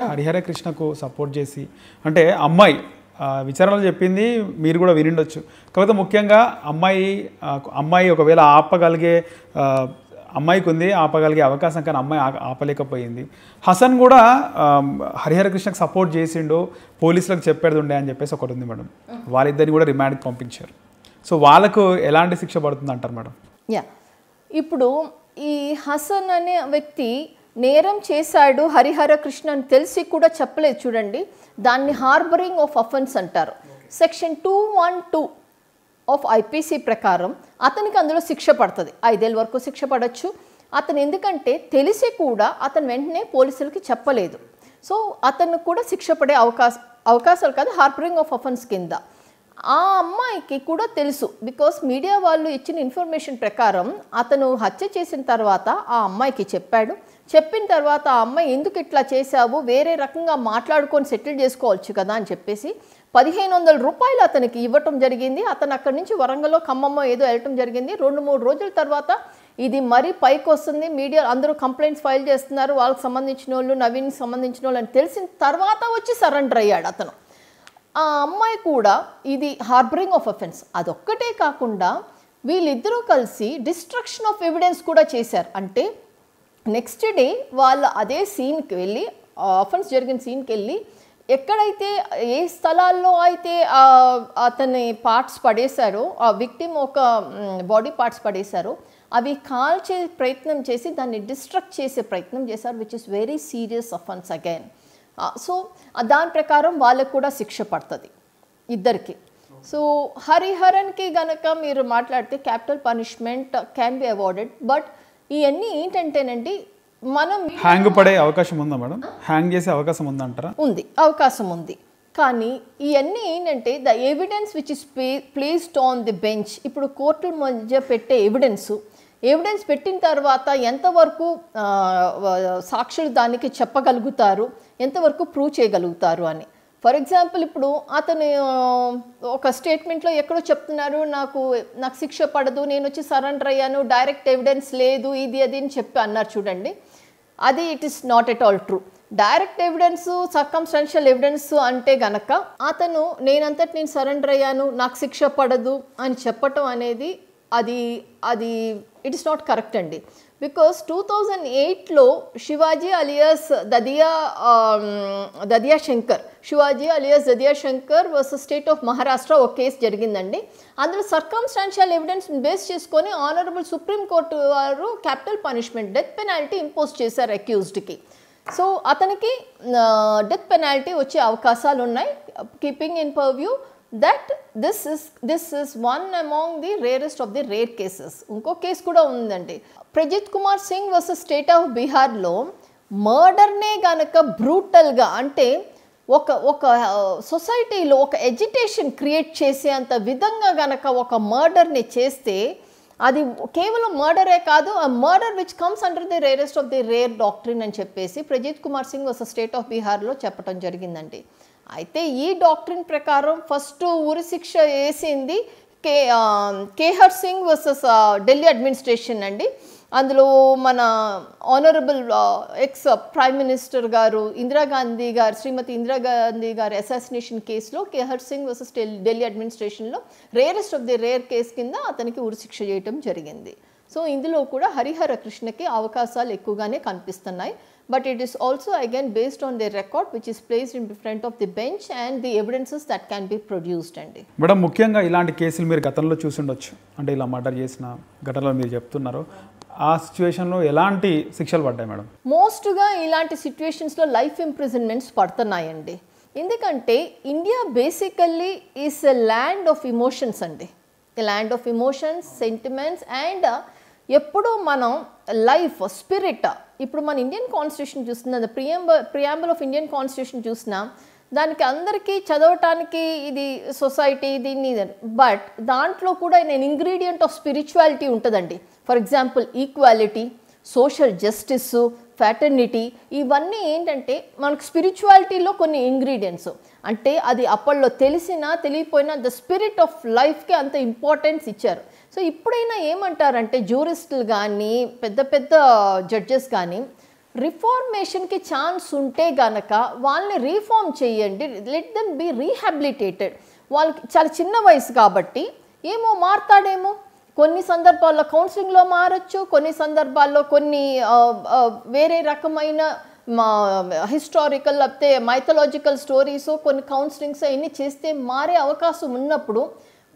హరిహర కృష్ణకు సపోర్ట్ చేసి అంటే అమ్మాయి ఆ, విచారణలో చెప్పింది మీరు కూడా వినిండొచ్చు. కాకపోతే ముఖ్యంగా అమ్మాయి అమ్మాయి ఒకవేళ ఆపగలిగే అమ్మాయికి ఉంది ఆపగలిగే అవకాశం కానీ అమ్మాయి ఆపలేకపోయింది. హసన్ కూడా హరిహర కృష్ణకు సపోర్ట్ చేసిండు పోలీసులకు చెప్పేది ఉండే అని చెప్పేసి ఒకటి ఉంది మేడం. వాళ్ళిద్దరిని కూడా రిమాండ్కి పంపించారు. సో వాళ్ళకు ఎలాంటి శిక్ష పడుతుంది అంటారు మేడం? యా. ఇప్పుడు ఈ హసన్ అనే వ్యక్తి నేరం చేశాడు హరిహర కృష్ణ అని తెలిసి కూడా చెప్పలేదు చూడండి. దాన్ని హార్బరింగ్ ఆఫ్ అఫెన్స్ అంటారు. Section two one two of IPC ప్రకారం అతనికి అందులో శిక్ష పడుతుంది. ఐదేళ్ళ వరకు శిక్ష పడవచ్చు అతను ఎందుకంటే తెలిసి కూడా అతను వెంటనే పోలీసులకి చెప్పలేదు. సో అతను కూడా శిక్ష పడే అవకాశం అవకాశాలు కాదు హార్బరింగ్ ఆఫ్ అఫెన్స్ కింద. ఆ అమ్మాయికి కూడా తెలుసు. బికాస్ మీడియా వాళ్ళు ఇచ్చిన ఇన్ఫర్మేషన్ ప్రకారం అతను హత్య చేసిన తర్వాత ఆ అమ్మాయికి చెప్పాడు. చెప్పిన తర్వాత ఆ అమ్మాయి ఎందుకు ఇట్లా చేశావు? వేరే రకంగా మాట్లాడుకొని సెటిల్ చేసుకోవచ్చు కదా అని చెప్పేసి పదిహేను వందల రూపాయలు అతనికి ఇవ్వటం జరిగింది. అతను అక్కడి నుంచి వరంగల్లో ఖమ్మమ్మో ఏదో వెళ్ళటం జరిగింది. రెండు మూడు రోజుల తర్వాత ఇది మరీ పైకి వస్తుంది. మీడియా అందరూ కంప్లైంట్స్ ఫైల్ చేస్తున్నారు. వాళ్ళకి సంబంధించిన వాళ్ళు నవీన్కి సంబంధించిన వాళ్ళు అని తెలిసిన తర్వాత వచ్చి సరెండర్ అయ్యాడు అతను. ఆ అమ్మాయి కూడా ఇది హార్బరింగ్ ఆఫ్ అఫెన్స్ అదొక్కటే కాకుండా వీళ్ళిద్దరూ కలిసి డిస్ట్రక్షన్ ఆఫ్ ఎవిడెన్స్ కూడా చేశారు. అంటే నెక్స్ట్ డే వాళ్ళు అదే సీన్కి వెళ్ళి అఫెన్స్ జరిగిన సీన్కి వెళ్ళి ఎక్కడైతే ఏ స్థలాల్లో అయితే అతని పార్ట్స్ పడేశారో ఆ విక్టిమ్ ఒక బాడీ పార్ట్స్ పడేశారో అవి కాల్చే ప్రయత్నం చేసి దాన్ని డిస్ట్రక్ట్ చేసే ప్రయత్నం చేశారు which is very serious offence again so దాని ప్రకారం వాళ్ళకు కూడా శిక్ష పడుతుంది ఇద్దరికి. సో హరిహరన్కి గనక మీరు మాట్లాడితే capital punishment can be awarded but ఇవన్నీ ఏంటంటేనండి మనం హ్యాంగ్ పడే అవకాశం ఉందా మేడం? హ్యాంగ్ చేసే అవకాశం ఉందంటారా? ఉంది అవకాశం ఉంది. కానీ ఇవన్నీ ఏంటంటే the evidence which is placed on the bench ఇప్పుడు కోర్టుల మధ్య పెట్టే ఎవిడెన్స్ ఎవిడెన్స్ పెట్టిన తర్వాత ఎంతవరకు సాక్షులు దానికి చెప్పగలుగుతారు? ఎంతవరకు ప్రూవ్ చేయగలుగుతారు అని? ఫర్ ఎగ్జాంపుల్ ఇప్పుడు అతను ఒక స్టేట్మెంట్లో ఎక్కడో చెప్తున్నారు నాకు నాకు శిక్ష పడదు నేను వచ్చి సరెండర్ అయ్యాను డైరెక్ట్ ఎవిడెన్స్ లేదు ఇది అది అని చెప్పి అన్నారు చూడండి. అది it is not at all true direct evidence circumstantial evidence అంటే గనక అతను నేనంతటి నేను సరెండర్ అయ్యాను నాకు శిక్ష పడదు అని చెప్పటం అనేది అది అది ఇట్ ఇస్ నాట్ కరెక్ట్ అండి. బికాస్ టూ థౌజండ్ ఎయిట్లో Shivaji alias Dadiya Dadiya Shankar Shivaji alias Dadiya Shankar versus state of Maharashtra ఒక కేసు జరిగిందండి. అందులో సర్కమ్స్టాన్షియల్ ఎవిడెన్స్ బేస్ చేసుకొని ఆనరబుల్ సుప్రీం కోర్టు వారు capital punishment death penalty impose చేశారు అక్యూజ్డ్కి so అతనికి డెత్ పెనాల్టీ వచ్చే అవకాశాలు ఉన్నాయి keeping in purview that this is this is one among the rarest of the rare cases ఇంకో కేసు కూడా ఉందండి. Prajit Kumar Singh versus state of బీహార్లో మర్డర్నే గనక బ్రూటల్గా అంటే ఒక ఒక సొసైటీలో ఒక ఎడ్యుటేషన్ క్రియేట్ చేసేంత విధంగా గనక ఒక మర్డర్ని చేస్తే అది కేవలం మర్డరే కాదు ఆ murder which comes under the rarest of the rare doctrine అని చెప్పేసి Prajit Kumar Singh versus state of బీహార్లో చెప్పడం జరిగిందండి. అయితే ఈ డాక్టరీన్ ప్రకారం ఫస్ట్ ఉరి శిక్ష వేసింది K Kehar Singh versus Delhi administration అండి. అందులో మన ఆనరబుల్ ఎక్స్ ప్రైమ్ మినిస్టర్ గారు ఇందిరాగాంధీ గారు శ్రీమతి ఇందిరాగాంధీ గారి అసాసినేషన్ కేసులో Kehar Singh versus Delhi అడ్మినిస్ట్రేషన్లో rarest of the rare case కింద అతనికి ఉరిశిక్ష చేయటం జరిగింది. సో ఇందులో కూడా హరిహర కృష్ణకి అవకాశాలు ఎక్కువగానే కనిపిస్తున్నాయి. But it is also again based on the record which is placed in front of the bench and the evidences that can be produced అండి మేడం ముఖ్యంగా ఇలాంటి కేసులు మీరు గతంలో చూసిండొచ్చు. అంటే ఇలా మర్డర్ చేసిన ఘటనలు మీరు చెప్తున్నారు. ఆ సిచ్యువేషన్లో ఎలాంటి శిక్షలు పడ్డాయి మేడం మోస్ట్గా ఇలాంటి సిచ్యువేషన్స్లో లైఫ్ ఇంప్రిజన్మెంట్స్ పడుతున్నాయండి ఎందుకంటే India basically is a land of emotions అండి land of emotions sentiments and ఎప్పుడూ మనం లైఫ్ స్పిరిట్ ఇప్పుడు మన ఇండియన్ కాన్స్టిట్యూషన్ చూస్తున్నా preamble preamble of Indian constitution చూసినా దానికి అందరికీ చదవటానికి ఇది సొసైటీ దీన్ని బట్ దాంట్లో కూడా నేను ఇంగ్రీడియంట్ ఆఫ్ స్పిరిచువాలిటీ ఉంటుందండి. For example equality social justice fraternity ఇవన్నీ ఏంటంటే మనకు స్పిరిచువాలిటీలో కొన్ని ఇంగ్రీడియంట్స్. అంటే అది అప్పట్లో తెలిసినా తెలియపోయినా ద స్పిరిట్ ఆఫ్ లైఫ్కి అంత ఇంపార్టెన్స్ ఇచ్చారు. సో ఇప్పుడైనా ఏమంటారంటే జ్యూరిస్టులు కానీ పెద్ద పెద్ద జడ్జెస్ కానీ రిఫార్మేషన్కి ఛాన్స్ ఉంటే గనక వాళ్ళని రీఫార్మ్ చేయండి లెట్ దెమ్ బీ రీహాబిలిటేటెడ్ వాళ్ళకి చాలా చిన్న వయసు కాబట్టి ఏమో మారుతాడేమో. కొన్ని సందర్భాల్లో కౌన్సిలింగ్లో మారచ్చు కొన్ని సందర్భాల్లో కొన్ని వేరే రకమైన మా హిస్టారికల్ లేకపోతే మైథలాజికల్ స్టోరీస్ కొన్ని కౌన్సిలింగ్స్ అవన్నీ చేస్తే మారే అవకాశం ఉన్నప్పుడు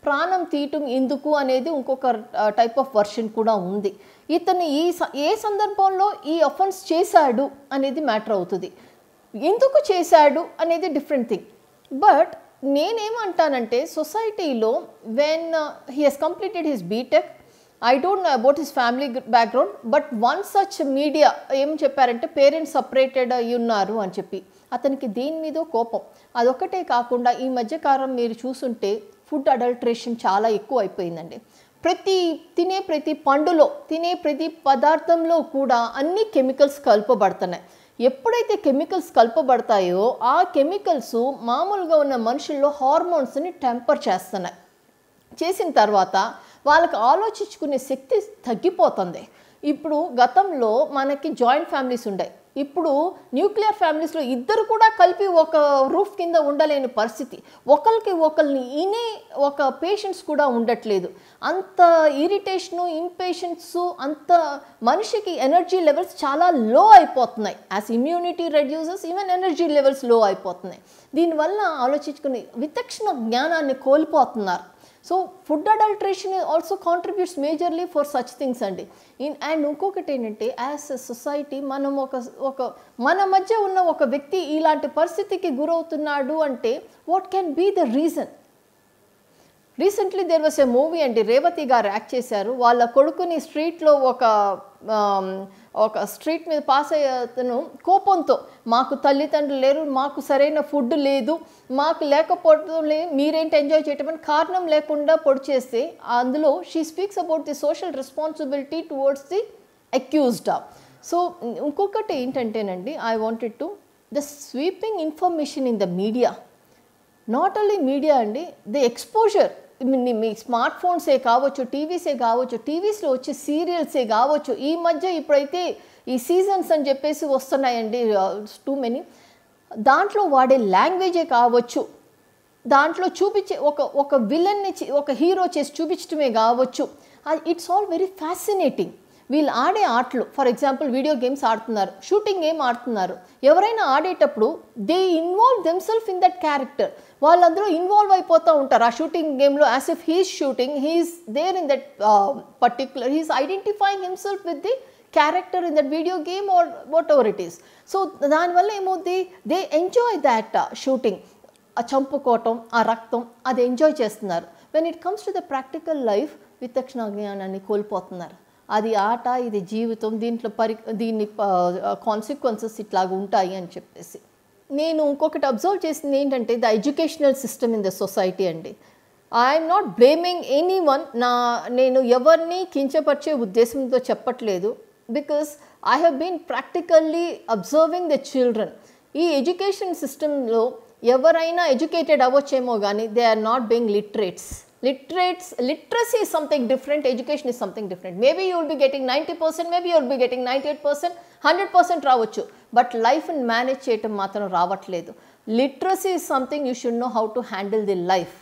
ప్రాణం తీయటం ఎందుకు అనేది ఇంకొక టైప్ ఆఫ్ వర్షన్ కూడా ఉంది. ఇతను ఈ స- ఏ సందర్భంలో ఈ అఫెన్స్ చేశాడు అనేది మ్యాటర్ అవుతుంది. ఎందుకు చేశాడు అనేది డిఫరెంట్ థింగ్ బట్ నేనేమంటానంటే సొసైటీలో when he he's completed his B Tech I don't know about his family background but one such media ఏం చెప్పారంటే పేరెంట్స్ సపరేటెడ్ అయి ఉన్నారు అని చెప్పి. అతనికి దేని మీద కోపం. అదొక్కటే కాకుండా ఈ మధ్యకాలం మీరు చూసుంటే ఫుడ్ అడల్ట్రేషన్ చాలా ఎక్కువ అయిపోయిందండి. ప్రతి తినే ప్రతి పండులో తినే ప్రతి పదార్థంలో కూడా అన్ని కెమికల్స్ కలపబడుతున్నాయి. ఎప్పుడైతే కెమికల్స్ కలపబడతాయో ఆ కెమికల్స్ మామూలుగా ఉన్న మనుషుల్లో హార్మోన్స్ని టెంపర్ చేస్తున్నాయి. చేసిన తర్వాత వాళ్ళకి ఆలోచించుకునే శక్తి తగ్గిపోతుంది. ఇప్పుడు గతంలో మనకి జాయింట్ ఫ్యామిలీస్ ఉండే ఇప్పుడు న్యూక్లియర్ ఫ్యామిలీస్లో ఇద్దరు కూడా కలిపి ఒక రూఫ్ కింద ఉండలేని పరిస్థితి. ఒకరికి ఒకరిని ఇనే ఒక పేషెంట్స్ కూడా ఉండట్లేదు. అంత ఇరిటేషను ఇంపేషెన్స్ అంత మనిషికి ఎనర్జీ లెవెల్స్ చాలా లో అయిపోతున్నాయి. As immunity reduces even energy లెవెల్స్లో అయిపోతున్నాయి. దీనివల్ల ఆలోచించుకుని వితక్షణ జ్ఞానాన్ని కోల్పోతున్నారు. So food adulteration also contributes majorly for such things అండి. ఇన్ అండ్ ఇంకొకటి ఏంటంటే యాజ్ ఎ సొసైటీ మనం ఒక ఒక మన మధ్య ఉన్న ఒక వ్యక్తి ఇలాంటి పరిస్థితికి గురవుతున్నాడు అంటే what can be the reason recently there was a movie అండి రేవతి గారు యాక్ట్ చేశారు. వాళ్ళ కొడుకుని స్ట్రీట్లో ఒక um, ఒక స్ట్రీట్ మీద పాస్ అయ్యేతను కోపంతో మాకు తల్లిదండ్రులు లేరు మాకు సరైన ఫుడ్ లేదు మాకు లేకపోవడం లేదు మీరేంటి ఎంజాయ్ చేయటం అని కారణం లేకుండా పొడి చేస్తే అందులో she speaks about the social responsibility towards the accused so ఇంకొకటి ఏంటంటేనండి I wanted to the sweeping information in the media not only media అండి ది ఎక్స్పోజర్ మీ స్మార్ట్ ఫోన్సే కావచ్చు టీవీసే కావచ్చు టీవీస్లో వచ్చే సీరియల్సే కావచ్చు ఈ మధ్య ఇప్పుడైతే ఈ సీజన్స్ అని చెప్పేసి వస్తున్నాయండి టూ మెనీ. దాంట్లో వాడే లాంగ్వేజే కావచ్చు. దాంట్లో చూపించే ఒక ఒక విలన్ని ఒక హీరో చేసి చూపించడమే కావచ్చు. It's all very fascinating. వీళ్ళు ఆడే ఆటలు ఫర్ ఎగ్జాంపుల్ వీడియో గేమ్స్ ఆడుతున్నారు షూటింగ్ గేమ్ ఆడుతున్నారు. ఎవరైనా ఆడేటప్పుడు they involve themselves in that character వాళ్ళందరూ ఇన్వాల్వ్ అయిపోతూ ఉంటారు. ఆ షూటింగ్ గేమ్లో as if he's shooting he's there in that particular he's identifying himself with the character in that video game or whatever it is so దానివల్ల ఏమవుద్ది? They enjoy that shooting ఆ చంపుకోవటం ఆ రక్తం అది ఎంజాయ్ చేస్తున్నారు. When it comes to the practical life విచక్షణ జ్ఞానాన్ని కోల్పోతున్నారు. అది ఆట ఇది జీవితం దీంట్లో పరి దీన్ని కాన్సిక్వెన్సెస్ ఇట్లాగ ఉంటాయి అని చెప్పేసి. నేను ఇంకొకటి అబ్జర్వ్ చేసింది ఏంటంటే the educational system in the society అండి. I'm not blaming anyone నా నేను ఎవరిని కించపరిచే ఉద్దేశంతో చెప్పట్లేదు. Because I have been practically observing the children ఈ ఎడ్యుకేషన్ సిస్టంలో ఎవరైనా ఎడ్యుకేటెడ్ అవ్వచ్చేమో కానీ they are not being literates literates literacy is something different education is something different maybe you will be getting ninety percent maybe you will be getting ninety eight percent hundred percent రావచ్చు but లైఫ్ని manage చేయటం మాత్రం రావట్లేదు. Literacy is something you should know how to handle the life